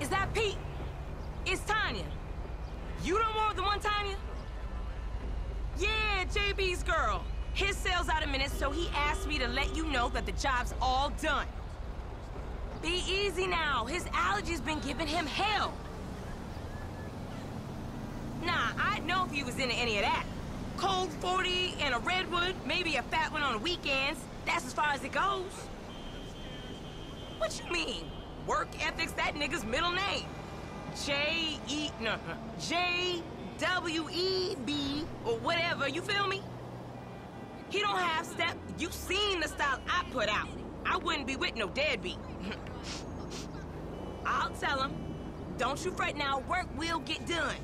Is that Pete? It's Tanya. You don't want the one Tanya? Yeah, JB's girl. His sale's out a minutes, so he asked me to let you know that the job's all done. Be easy now. His allergies been giving him hell. Nah, I'd know if he was into any of that. Cold 40 and a redwood, maybe a fat one on the weekends. That's as far as it goes. What you mean? Work ethics, that nigga's middle name. J-E, no, no, J-W-E-B, or whatever, you feel me? He don't have step. You seen the style I put out. I wouldn't be with no deadbeat. I'll tell him. Don't you fret now, work will get done.